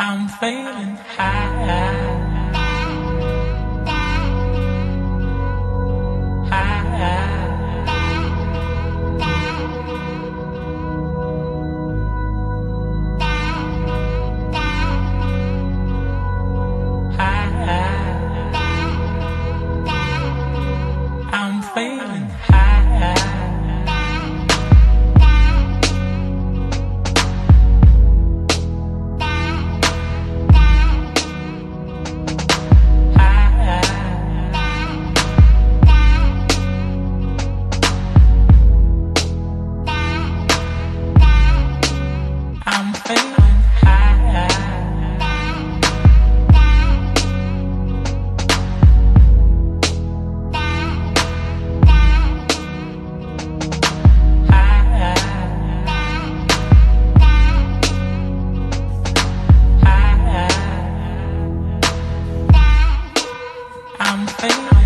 I'm feeling high. I'm feeling high. Feeling